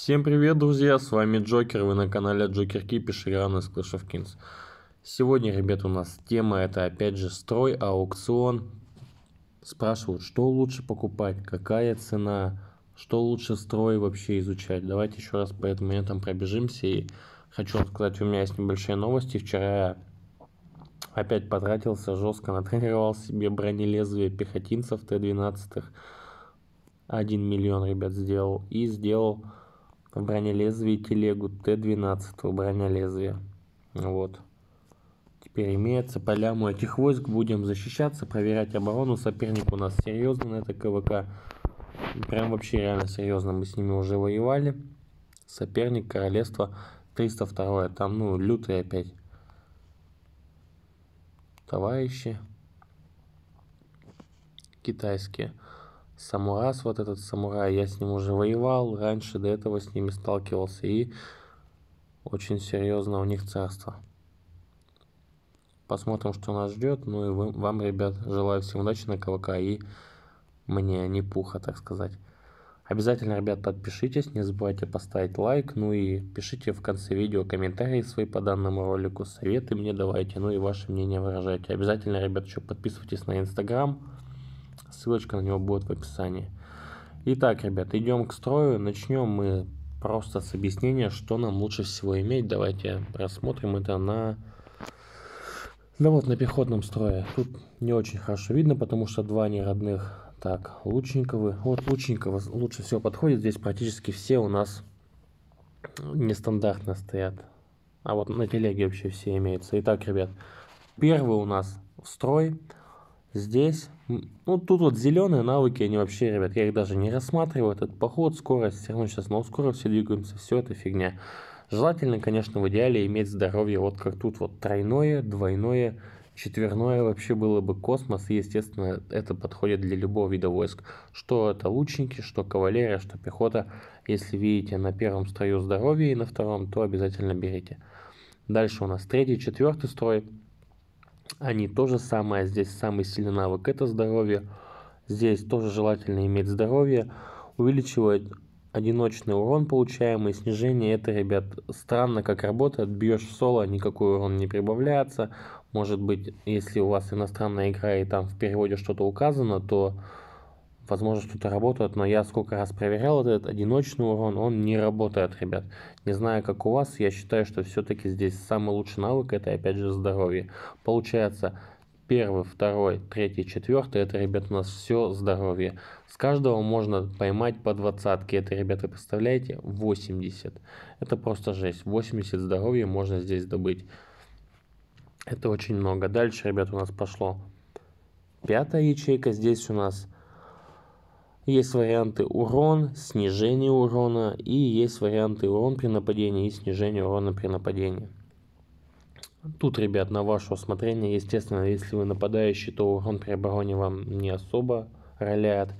Всем привет, друзья, с вами Джокер, вы на канале Джокер Кипиш, Clash of Kings. Сегодня, ребят, у нас тема, это опять же строй, аукцион. Спрашивают, что лучше покупать, какая цена, что лучше строй вообще изучать. Давайте еще раз по этому моментам пробежимся. И хочу сказать, у меня есть небольшие новости. Вчера опять потратился жестко, натренировал себе бронелезвие пехотинцев Т-12. 1 миллион, ребят, сделал. И сделал в бронелезвии телегу Т-12 бронелезвия. Вот. Теперь имеется по ляму этих войск. Будем защищаться, проверять оборону. Соперник у нас серьезный на это КВК. Прям вообще реально серьезно. Мы с ними уже воевали. Соперник королевство 302. Там, ну, лютые опять. Товарищи. Китайские. Самурас, вот этот самурай, я с ним уже воевал, раньше до этого с ними сталкивался, и очень серьезно у них царство. Посмотрим, что нас ждет. Ну и вам, ребят, желаю всем удачи на КВК и мне не пуха, так сказать. Обязательно, ребят, подпишитесь, не забывайте поставить лайк, ну и пишите в конце видео комментарии свои по данному ролику, советы мне давайте, ну и ваше мнение выражайте. Обязательно, ребят, еще подписывайтесь на инстаграм, Ссылочка на него будет в описании. Итак, ребят, идем к строю. Начнем мы просто с объяснения, что нам лучше всего иметь. Давайте рассмотрим это на... Да вот, на пехотном строе. Тут не очень хорошо видно, потому что два неродных. Так, лучниковы. Вот лучниковы лучше всего подходит. Здесь практически все у нас нестандартно стоят. А вот на телеге вообще все имеются. Итак, ребят, первый у нас строй. Здесь, ну тут вот зеленые навыки, они вообще, ребят, я их даже не рассматриваю. Этот поход, скорость, все равно сейчас на все двигаемся, все это фигня. Желательно, конечно, в идеале иметь здоровье, вот как тут вот тройное, двойное, четверное вообще было бы космос. И, естественно, это подходит для любого вида войск. Что это лучники, что кавалерия, что пехота. Если видите на первом строю здоровье и на втором, то обязательно берите. Дальше у нас третий, четвертый строй. Они то же самое, здесь самый сильный навык это здоровье. Здесь тоже желательно иметь здоровье. Увеличивает одиночный урон получаемый, снижение это, ребят, странно как работает. Бьешь соло, никакой урон не прибавляется. Может быть, если у вас иностранная игра и там в переводе что-то указано, то возможно что-то работает, но я сколько раз проверял этот одиночный урон, он не работает, ребят. Не знаю, как у вас, я считаю, что все-таки здесь самый лучший навык, это опять же здоровье. Получается, первый, второй, третий, четвертый, это, ребят, у нас все здоровье. С каждого можно поймать по двадцатке, это, ребята, представляете, 80. Это просто жесть, 80 здоровья можно здесь добыть. Это очень много. Дальше, ребят, у нас пошло пятая ячейка, здесь у нас есть варианты урон, снижение урона и есть варианты урон при нападении и снижение урона при нападении. Тут, ребят, на ваше усмотрение, естественно, если вы нападающий, то урон при обороне вам не особо роляет.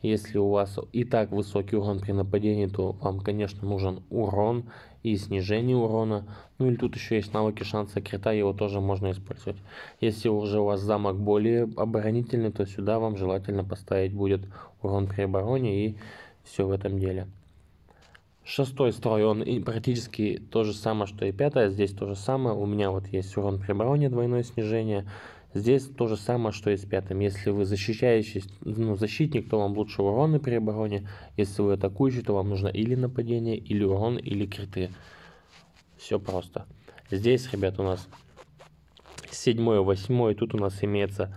Если у вас и так высокий урон при нападении, то вам, конечно, нужен урон и снижение урона. Ну или тут еще есть навыки шанса крита, его тоже можно использовать. Если уже у вас замок более оборонительный, то сюда вам желательно поставить будет урон при обороне и все в этом деле. Шестой строй, он практически то же самое, что и пятое. Здесь то же самое. У меня вот есть урон при обороне, двойное снижение. Здесь то же самое, что и с пятым. Если вы защищающий, ну, защитник, то вам лучше урон при обороне. Если вы атакующий, то вам нужно или нападение, или урон, или криты. Все просто. Здесь, ребят, у нас седьмой, восьмой. Тут у нас имеется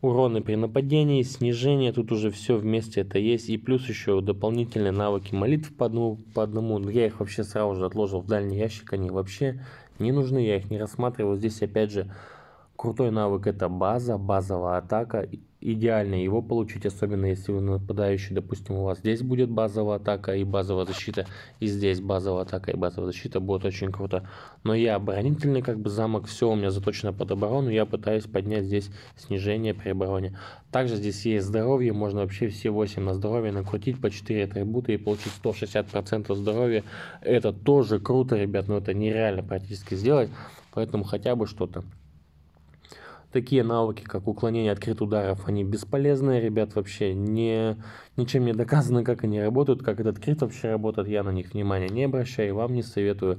уроны при нападении, снижение. Тут уже все вместе это есть. И плюс еще дополнительные навыки молитв по одному. По одному. Я их вообще сразу же отложил в дальний ящик. Они вообще не нужны. Я их не рассматривал. Здесь опять же Крутой навык это база, базовая атака. Идеально его получить, особенно если вы нападающий, допустим, у вас здесь будет базовая атака и базовая защита, и здесь базовая атака и базовая защита будет очень круто. Но я оборонительный как бы замок, все у меня заточено под оборону, я пытаюсь поднять здесь снижение при обороне. Также здесь есть здоровье, можно вообще все 8 на здоровье накрутить по 4 атрибута и получить 160% здоровья. Это тоже круто, ребят, но это нереально практически сделать, поэтому хотя бы что-то. Такие навыки, как уклонение открыт ударов, они бесполезные, ребят, вообще не, ничем не доказано, как они работают, как этот крит вообще работает, я на них внимания не обращаю, вам не советую.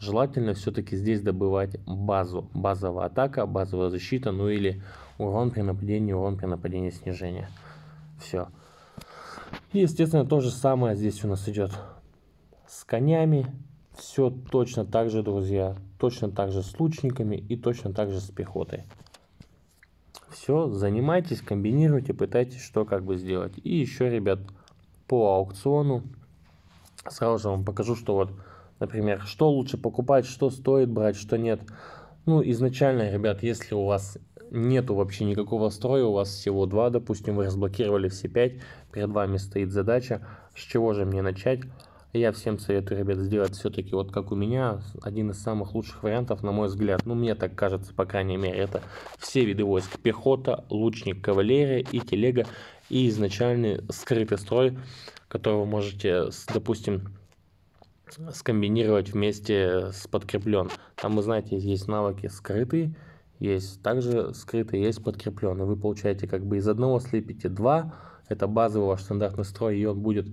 Желательно все-таки здесь добывать базу, базовая атака, базовая защита, ну или урон при нападении, урон при нападении снижения. Все. И, естественно, то же самое здесь у нас идет с конями. Все точно так же, друзья. Точно так же с лучниками и точно так же с пехотой. Все, занимайтесь, комбинируйте, пытайтесь что как бы сделать. И еще, ребят, по аукциону сразу же вам покажу, что вот, например, что лучше покупать, что стоит брать, что нет. Ну, изначально, ребят, если у вас нету вообще никакого строя, у вас всего два, допустим, вы разблокировали все пять, перед вами стоит задача, с чего же мне начать? Я всем советую, ребят, сделать все-таки вот как у меня, один из самых лучших вариантов, на мой взгляд. Ну, мне так кажется, по крайней мере, это все виды войск. Пехота, лучник, кавалерия и телега. И изначальный скрытый строй, который вы можете, допустим, скомбинировать вместе с подкреплен. Там, вы знаете, есть навыки скрытый, есть также скрытый, есть подкрепленный. Вы получаете как бы из одного слепите два, это базовый ваш стандартный строй, и он будет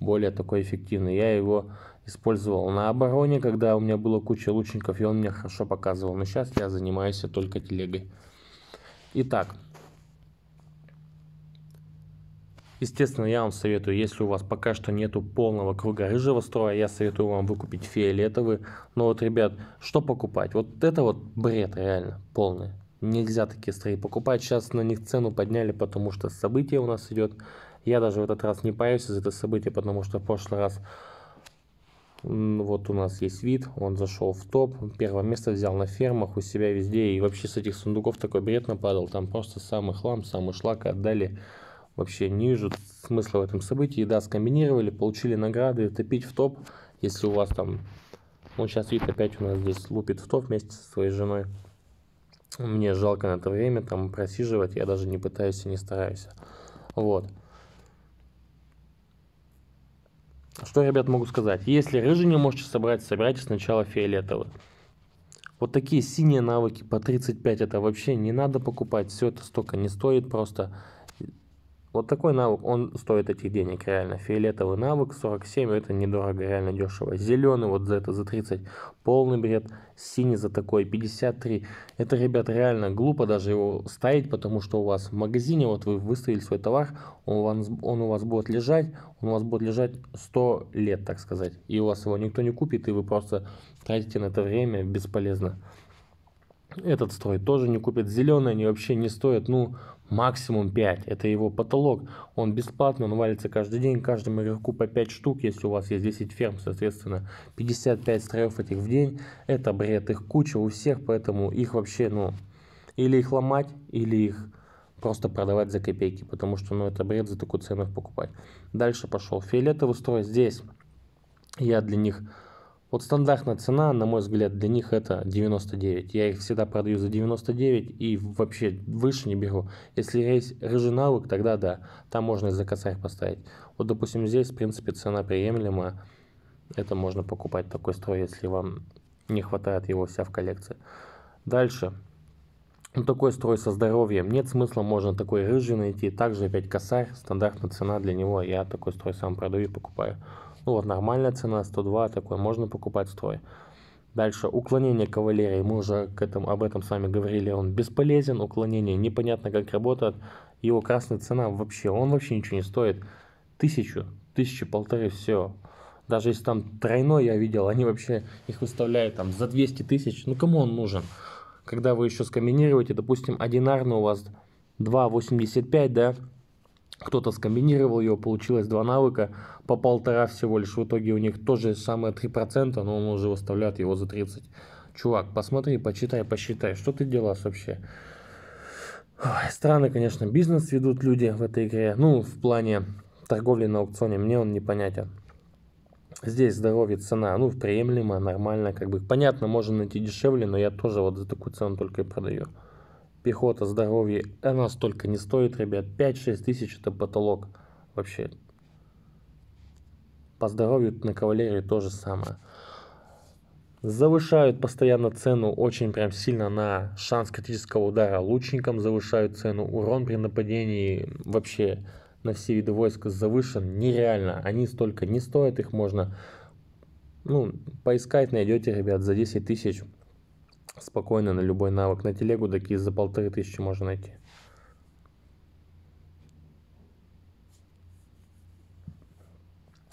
более такой эффективный. Я его использовал на обороне, когда у меня было куча лучников, и он мне хорошо показывал. Но сейчас я занимаюсь только телегой. Итак, Естественно, я вам советую, если у вас пока что нету полного круга рыжего строя, я советую вам выкупить фиолетовый. Но вот, ребят, что покупать? Вот это вот бред реально полный. Нельзя такие строи покупать. Сейчас на них цену подняли, потому что событие у нас идет. Я даже в этот раз не парюсь из этого события, потому что в прошлый раз вот у нас есть вид, он зашел в топ, первое место взял на фермах, у себя везде, и вообще с этих сундуков такой бред нападал, там просто самый хлам, самый шлак отдали, вообще не вижу смысла в этом событии, да, скомбинировали, получили награды, топить в топ, если у вас там, ну сейчас вид опять у нас здесь лупит в топ вместе со своей женой, мне жалко на это время там просиживать, я даже не пытаюсь и не стараюсь, вот. Что, ребят, могу сказать? Если рыжий не можете собрать, собирайте сначала фиолетовый. Вот такие синие навыки по 35 это вообще не надо покупать. Все это столько не стоит просто. Вот такой навык, он стоит этих денег реально. Фиолетовый навык 47, это недорого, реально дешево. Зеленый вот за это, за 30, полный бред. Синий за такой 53. Это, ребят, реально глупо даже его ставить, потому что у вас в магазине, вот вы выставили свой товар, он у вас, он у вас будет лежать, он у вас будет лежать 100 лет, так сказать. И у вас его никто не купит, и вы просто тратите на это время бесполезно. Этот строй тоже не купит. Зеленый они вообще не стоят, ну, максимум 5. Это его потолок. Он бесплатный, он валится каждый день. Каждому игроку по 5 штук. Если у вас есть 10 ферм, соответственно, 55 строев этих в день. Это бред. Их куча у всех, поэтому их вообще, ну, или их ломать, или их просто продавать за копейки. Потому что, ну, это бред за такую цену их покупать. Дальше пошел фиолетовый строй. Здесь я для них вот стандартная цена, на мой взгляд, для них это 99. Я их всегда продаю за 99 и вообще выше не беру. Если есть рыжий навык, тогда да, там можно и за косарь поставить. Вот, допустим, здесь, в принципе, цена приемлема. Это можно покупать такой строй, если вам не хватает его вся в коллекции. Дальше. Ну, такой строй со здоровьем. Нет смысла, можно такой рыжий найти. Также опять косарь, стандартная цена для него. Я такой строй сам продаю и покупаю. Ну вот нормальная цена 102, такой можно покупать строй. Дальше уклонение кавалерии, мы уже к этому, об этом с вами говорили, он бесполезен, уклонение непонятно как работает, его красная цена вообще, он вообще ничего не стоит, тысячу, тысячу, полторы, все. Даже если там тройной я видел, они вообще их выставляют там за 200 тысяч, ну кому он нужен? Когда вы еще скомбинируете, допустим, одинарный у вас 2,85, да, кто-то скомбинировал его, получилось два навыка по полтора всего лишь. В итоге у них тоже самое 3%, но он уже выставляет его за 30. Чувак, посмотри, почитай, посчитай, что ты делаешь вообще? Ой, странный, конечно, бизнес ведут люди в этой игре. Ну, в плане торговли на аукционе, мне он непонятен. Здесь здоровье, цена, ну, приемлемо, нормально, как бы. Понятно, можно найти дешевле, но я тоже вот за такую цену только и продаю пехота, здоровье, она столько не стоит, ребят. 5-6 тысяч это потолок вообще. По здоровью на кавалерии то же самое. Завышают постоянно цену очень прям сильно на шанс критического удара лучникам, завышают цену, урон при нападении вообще на все виды войск завышен нереально. Они столько не стоят, их можно ну, поискать найдете, ребят, за 10 тысяч спокойно на любой навык. На телегу такие за полторы тысячи можно найти.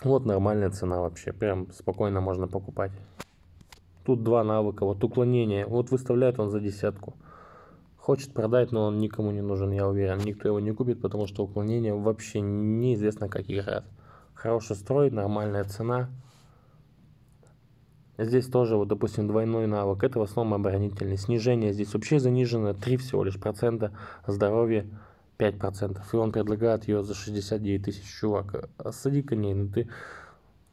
Вот нормальная цена вообще, прям спокойно можно покупать. Тут два навыка, вот уклонение, вот выставляет он за десятку. Хочет продать, но он никому не нужен, я уверен. Никто его не купит, потому что уклонение вообще неизвестно как играть. Хороший строй, нормальная цена. Здесь тоже, вот, допустим, двойной навык. Это в основном оборонительный. Снижение здесь вообще занижено 3 всего лишь процента. Здоровье 5%. И он предлагает ее за 69 тысяч. Чувак, осади коней, ну ты...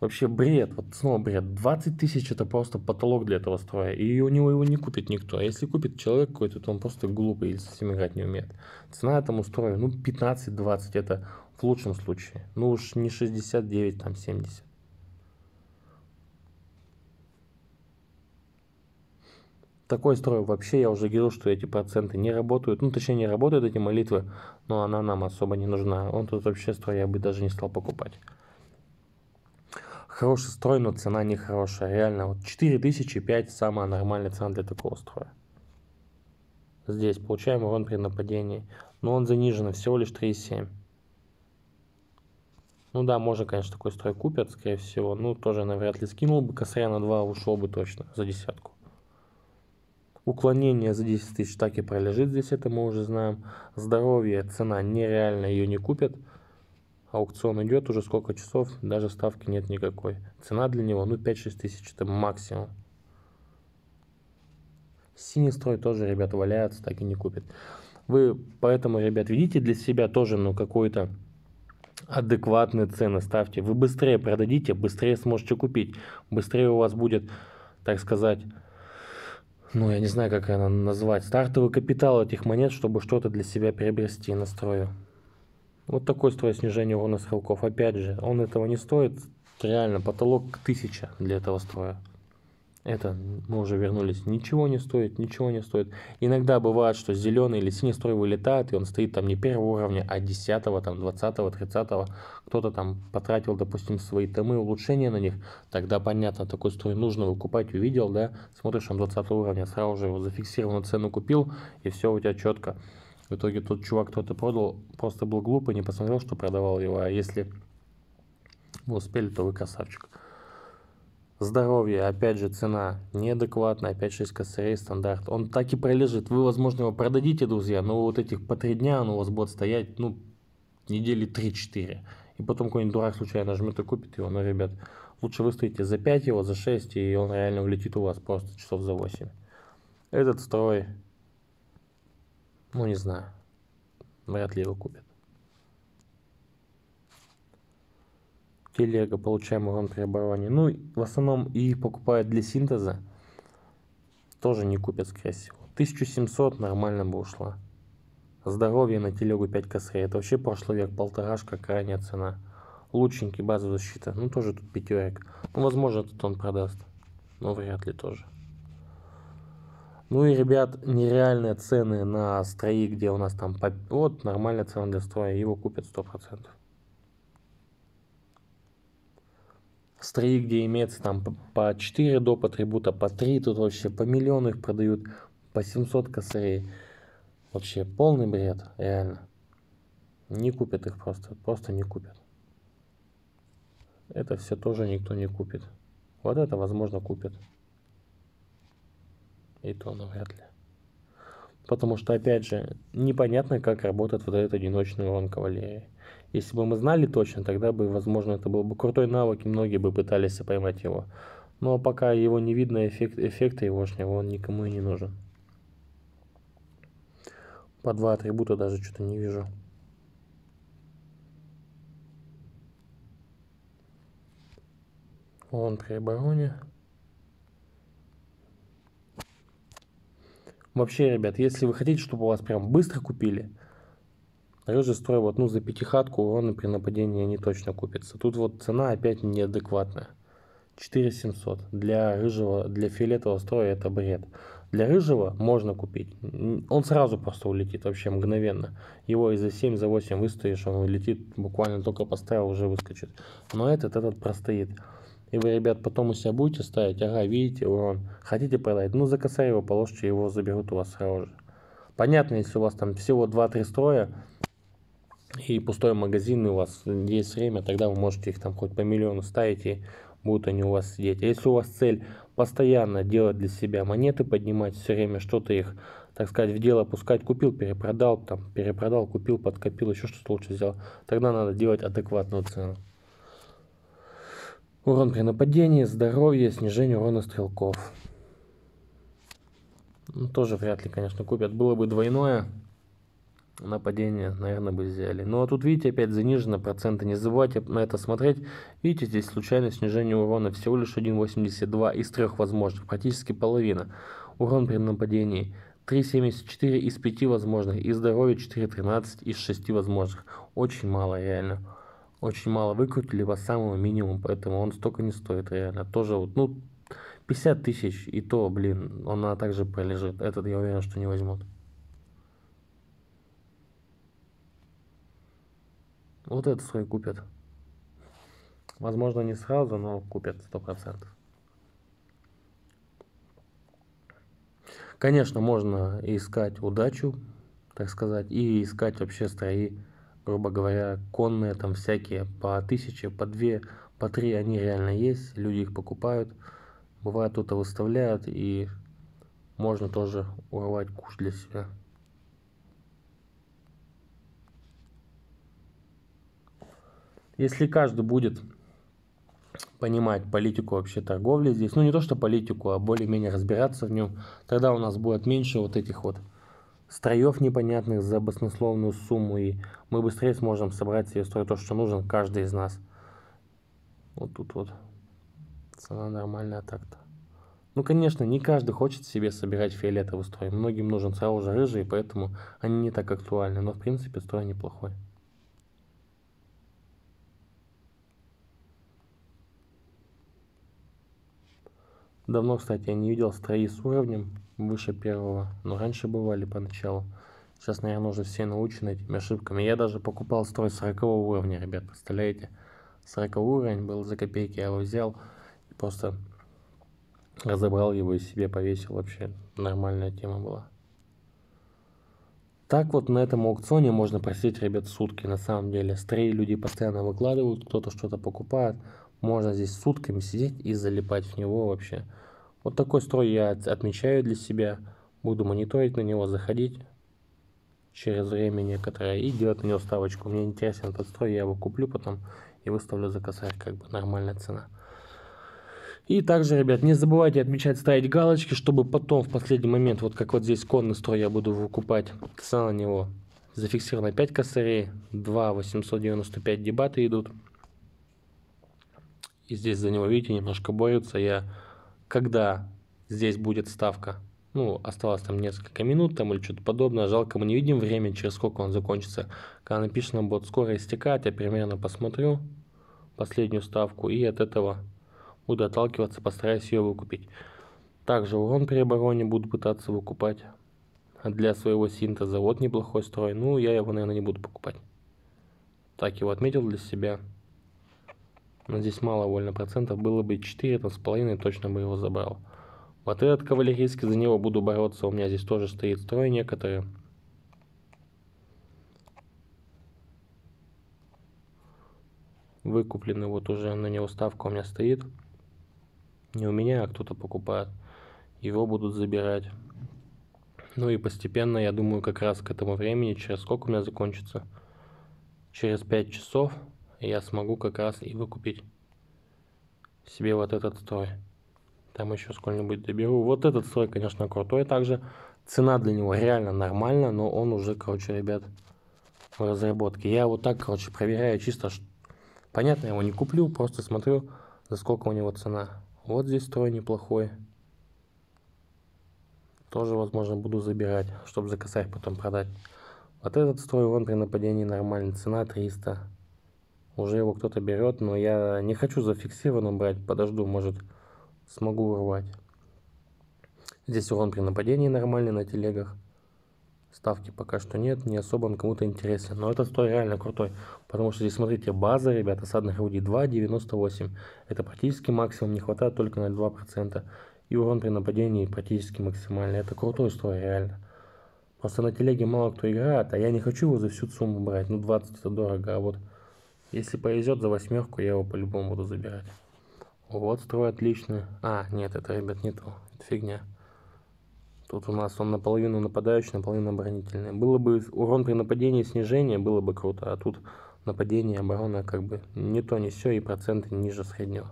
Вообще бред, вот снова бред. 20 тысяч это просто потолок для этого строя. И у него его не купит никто. А если купит человек какой-то, то он просто глупый или совсем играть не умеет. Цена этому строю, ну 15-20, это в лучшем случае. Ну уж не 69, там 70. Такой строй вообще, я уже говорил, что эти проценты не работают. Ну, точнее, не работают эти молитвы, но она нам особо не нужна. Он тут вообще строй я бы даже не стал покупать. Хороший строй, но цена не хорошая. Реально, вот 4005 самая нормальная цена для такого строя. Здесь получаем урон при нападении. Но он занижен, всего лишь 3,7. Ну да, можно, конечно, такой строй купят, скорее всего. Ну, тоже навряд ли скинул бы косаря на 2, ушел бы точно за десятку. Уклонение за 10 тысяч так и пролежит здесь, это мы уже знаем. Здоровье, цена нереально, ее не купят. Аукцион идет уже сколько часов, даже ставки нет никакой. Цена для него, ну 5-6 тысяч, это максимум. Синий строй тоже, ребят, валяется, так и не купит. Вы поэтому, ребят, видите для себя тоже, ну, какой-то адекватные цены ставьте. Вы быстрее продадите, быстрее сможете купить. Быстрее у вас будет, так сказать, ну, я не знаю, как она назвать, стартовый капитал этих монет, чтобы что-то для себя приобрести на строю. Вот такой строй снижения урона стрелков. Опять же, он этого не стоит. Реально, потолок 1000 для этого строя. Это мы уже вернулись. Ничего не стоит, ничего не стоит. Иногда бывает, что зеленый или синий строй вылетает, и он стоит там не первого уровня, а 10, там, 20, 30. Кто-то там потратил, допустим, свои томы, улучшения на них. Тогда понятно, такой строй нужно выкупать, увидел, да, смотришь, он 20 уровня, сразу же его зафиксированную цену купил, и все у тебя четко. В итоге тот чувак, кто-то продал, просто был глупый, не посмотрел, что продавал его. А если вы успели, то вы красавчик. Здоровье, опять же, цена неадекватная, опять 6 косарей стандарт. Он так и пролежит. Вы, возможно, его продадите, друзья, но вот этих по 3 дня он у вас будет стоять, ну, недели 3-4. И потом какой-нибудь дурак случайно нажмет и купит его. Но, ребят, лучше выстоите за 5 его, за 6, и он реально улетит у вас просто часов за 8. Этот строй, ну, не знаю, вряд ли его купят. Телега, получаем урон при оборвании. Ну, в основном их покупают для синтеза. Тоже не купят, скорее всего. 1700 нормально бы ушла. Здоровье на телегу 5 косарей. Это вообще прошлый век, полторашка, крайняя цена. Лучники, базовая защита. Ну, тоже тут пятерик. Ну, возможно, тут он продаст. Но вряд ли тоже. Ну и, ребят, нереальные цены на строи, где у нас там... По... Вот, нормальная цена для строя. Его купят 100%. Строи, где имеется там по 4 доп. атрибута, по 3, тут вообще по миллиону их продают, по 700 косарей. Вообще полный бред, реально. Не купят их просто, просто не купят. Это все тоже никто не купит. Вот это, возможно, купят. И то навряд ли. Потому что, опять же, непонятно, как работает вот этот одиночный урон кавалерии. Если бы мы знали точно, тогда бы, возможно, это был бы крутой навык, и многие бы пытались поймать его. Но пока его не видно, эффект, эффекта егошнего, он никому и не нужен. По два атрибута даже что-то не вижу. Он при обороне. Вообще, ребят, если вы хотите, чтобы у вас прям быстро купили, Рыжий строй вот, ну, за пятихатку урона при нападении не точно купится. Тут вот цена опять неадекватная. 4700. Для рыжего, для фиолетового строя это бред. Для рыжего можно купить. Он сразу просто улетит вообще мгновенно. Его и за 7, за 8 выстоишь, он улетит, буквально только поставил, уже выскочит. Но этот, этот простоит. И вы, ребят, потом у себя будете ставить, ага, видите, урон. Хотите продать, ну за косарь его положите, его заберут у вас сразу же. Понятно, если у вас там всего 2-3 строя, и пустой магазин, и у вас есть время, тогда вы можете их там хоть по миллиону ставить, и будут они у вас сидеть. Если у вас цель постоянно делать для себя монеты, поднимать все время, что-то их, так сказать, в дело пускать, купил, перепродал, там, перепродал, купил, подкопил, еще что-то лучше сделал, тогда надо делать адекватную цену. Урон при нападении, здоровье, снижение урона стрелков. Ну, тоже вряд ли, конечно, купят. Было бы двойное, нападение, наверное, бы взяли. Но тут, видите, опять занижено проценты. Не забывайте на это смотреть. Видите, здесь случайное снижение урона всего лишь 1,82 из трех возможных, практически половина. Урон при нападении 3,74 из 5 возможных, и здоровье 4,13 из 6 возможных. Очень мало, реально. Очень мало выкрутили по самому минимуму, поэтому он столько не стоит, реально. Тоже вот, ну, 50 тысяч, и то, блин, он также пролежит. Этот я уверен, что не возьмут. Вот этот свой купят. Возможно, не сразу, но купят сто процентов. Конечно, можно искать удачу, так сказать, и искать вообще строи, грубо говоря, конные там всякие по тысяче, по две, по три, они реально есть, люди их покупают, бывает тут выставляют, и можно тоже урвать куш для себя. Если каждый будет понимать политику вообще торговли здесь, ну не то что политику, а более-менее разбираться в нем, тогда у нас будет меньше вот этих вот строев непонятных за баснословную сумму, и мы быстрее сможем собрать себе строй то, что нужен каждый из нас. Вот тут вот цена нормальная так-то. Ну, конечно, не каждый хочет себе собирать фиолетовый строй. Многим нужен сразу же рыжий, поэтому они не так актуальны. Но, в принципе, строй неплохой. Давно, кстати, я не видел строи с уровнем выше первого, но раньше бывали поначалу. Сейчас, наверное, уже все научены этими ошибками. Я даже покупал строй 40 уровня, ребят, представляете? 40 уровень был за копейки, я его взял и просто разобрал его и себе повесил. Вообще нормальная тема была. Так вот на этом аукционе можно просить, ребят, сутки на самом деле. Строи люди постоянно выкладывают, кто-то что-то покупает. Можно здесь сутками сидеть и залипать в него вообще. Вот такой строй я отмечаю для себя. Буду мониторить на него, заходить через время некоторое и делать на него ставочку. Мне интересен этот строй, я его куплю потом и выставлю за косарь, как бы нормальная цена. И также, ребят, не забывайте отмечать, ставить галочки, чтобы потом в последний момент, вот как вот здесь конный строй я буду выкупать, цена на него зафиксирована 5 косарей, 2 895 дебаты идут. И здесь за него, видите, немножко борются. Я, когда здесь будет ставка, ну, осталось там несколько минут там или что-то подобное, жалко, мы не видим время, через сколько он закончится. Когда напишет будет скоро истекать, я примерно посмотрю последнюю ставку и от этого буду отталкиваться, постараюсь ее выкупить. Также урон при обороне буду пытаться выкупать для своего синтеза. Вот неплохой строй, ну, я его, наверное, не буду покупать. Так его отметил для себя. Но здесь мало вольно процентов. Было бы 4, там с половиной точно бы его забрал. Вот этот кавалерийский, за него буду бороться. У меня здесь тоже стоит строй некоторые. Выкупленный вот уже на него ставка у меня стоит. Не у меня, а кто-то покупает. Его будут забирать. Ну и постепенно, я думаю, как раз к этому времени, через сколько у меня закончится? Через 5 часов я смогу как раз и выкупить себе вот этот строй. Там еще сколько-нибудь доберу. Вот этот строй, конечно, крутой также. Цена для него реально нормальная, но он уже, короче, ребят, в разработке. Я вот так, короче, проверяю чисто. Понятно, я его не куплю, просто смотрю, за сколько у него цена. Вот здесь строй неплохой. Тоже, возможно, буду забирать, чтобы за потом продать. Вот этот строй, вон при нападении нормальный. Цена 300. Уже его кто-то берет, но я не хочу зафиксированным брать. Подожду, может смогу урвать. Здесь урон при нападении нормальный на телегах. Ставки пока что нет, не особо он кому-то интересен. Но этот стой реально крутой. Потому что здесь, смотрите, база, ребята, осадных орудий 2,98. Это практически максимум, не хватает только на 2%. И урон при нападении практически максимальный. Это крутой строй, реально. Просто на телеге мало кто играет, а я не хочу его за всю сумму брать. Ну, 20 это дорого, а вот если повезет за восьмерку, я его по-любому буду забирать. Вот строй отличный. А, нет, это, ребят, не то. Это фигня. Тут у нас он наполовину нападающий, наполовину оборонительный. Было бы урон при нападении снижение, было бы круто. А тут нападение, оборона как бы не то, не все, и проценты ниже среднего.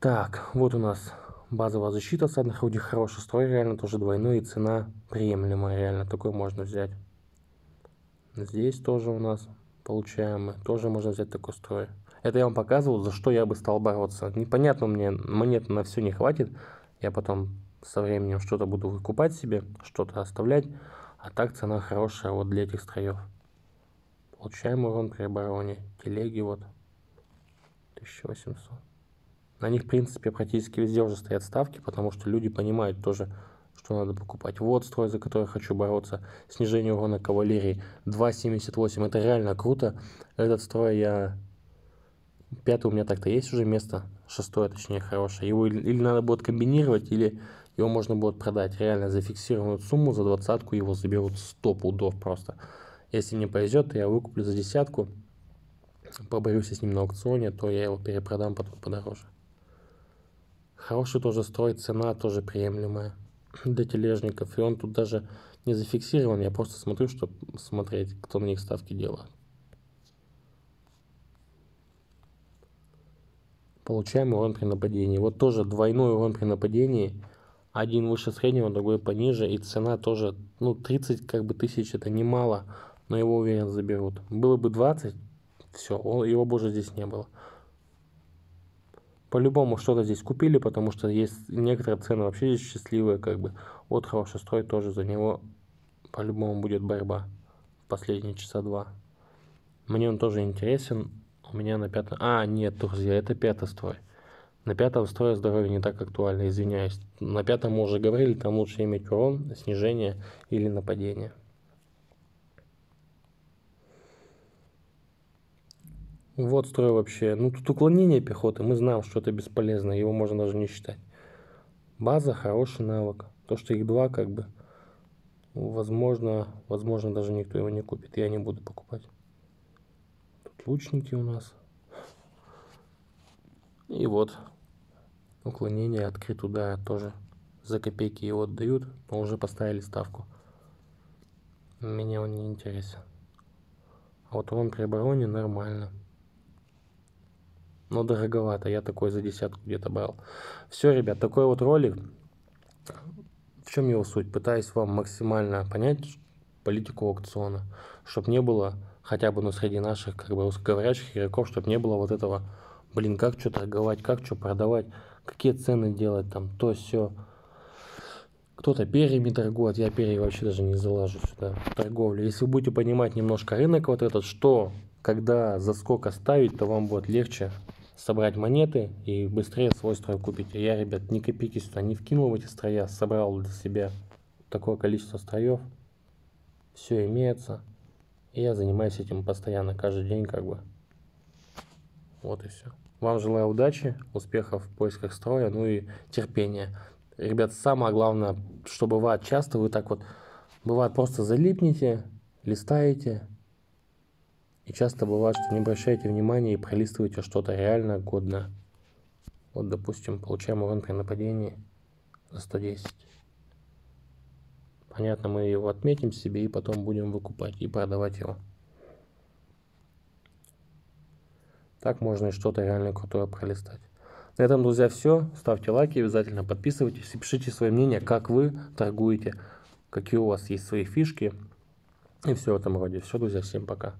Так, вот у нас базовая защита осадных орудий, хороший строй, реально тоже двойной, и цена приемлемая, реально, такой можно взять. Здесь тоже у нас получаем мы, тоже можно взять такой строй. Это я вам показывал, за что я бы стал бороться. Непонятно, мне монет на все не хватит, я потом со временем что-то буду выкупать себе, что-то оставлять, а так цена хорошая вот для этих строев. Получаем урон при обороне, телеги вот 1800. На них, в принципе, практически везде уже стоят ставки, потому что люди понимают тоже, что надо покупать. Вот строй, за который хочу бороться. Снижение урона кавалерии 2.78. Это реально круто. Этот строй я... Пятый у меня так-то есть уже место. Шестое, точнее, хорошее. Его или надо будет комбинировать, или его можно будет продать. Реально зафиксированную сумму за двадцатку его заберут 100 пудов просто. Если мне повезет, то я выкуплю за десятку. Поборюсь с ним на аукционе, то я его перепродам потом подороже. Хороший тоже строй, цена тоже приемлемая для тележников. И он тут даже не зафиксирован, я просто смотрю, чтобы смотреть, кто на них ставки делает. Получаем урон при нападении. Вот тоже двойной урон при нападении. Один выше среднего, другой пониже. И цена тоже, ну, 30 как бы тысяч это немало, но его уверен заберут. Было бы 20, все, его бы уже здесь не было по-любому что-то здесь купили, потому что есть некоторые цены вообще здесь счастливые, как бы. Вот хороший строй тоже за него по-любому будет борьба последние часа два. Мне он тоже интересен. У меня на пятом... А, нет, друзья, это пятый строй. На пятом строе здоровье не так актуально, извиняюсь. На пятом мы уже говорили, там лучше иметь урон, снижение или нападение. Вот строй вообще. Ну, тут уклонение пехоты. Мы знаем, что это бесполезно. Его можно даже не считать. База хороший навык. То, что их два, как бы, возможно, возможно, даже никто его не купит. Я не буду покупать. Тут лучники у нас. И вот уклонение, открыт удар тоже за копейки его отдают, но уже поставили ставку. Меня он не интересен. А вот он при обороне нормально но дороговато. Я такой за десятку где-то брал. Все, ребят, такой вот ролик. В чем его суть? Пытаюсь вам максимально понять политику аукциона, чтобы не было хотя бы ну, среди наших как бы русскоговорящих игроков, чтобы не было вот этого, блин, как что торговать, как что продавать, какие цены делать, там, то все. Кто-то перьями торгует, я перья вообще даже не залажу сюда в торговлю. Если вы будете понимать немножко рынок вот этот, что, когда, за сколько ставить, то вам будет легче собрать монеты и быстрее свой строй купить. Я, ребят, ни копейки сюда не вкинул в эти строя, собрал для себя такое количество строев. Все имеется. И я занимаюсь этим постоянно, каждый день как бы. Вот и все. Вам желаю удачи, успехов в поисках строя, ну и терпения. Ребят, самое главное, что бывает часто, вы так вот, бывает просто залипнете, листаете, и часто бывает, что не обращаете внимания и пролистываете что-то реально годное. Вот, допустим, получаем урон при нападении за 110. Понятно, мы его отметим себе и потом будем выкупать и продавать его. Так можно и что-то реально крутое пролистать. На этом, друзья, все. Ставьте лайки, обязательно подписывайтесь и пишите свое мнение, как вы торгуете, какие у вас есть свои фишки и все в этом роде. Все, друзья, всем пока.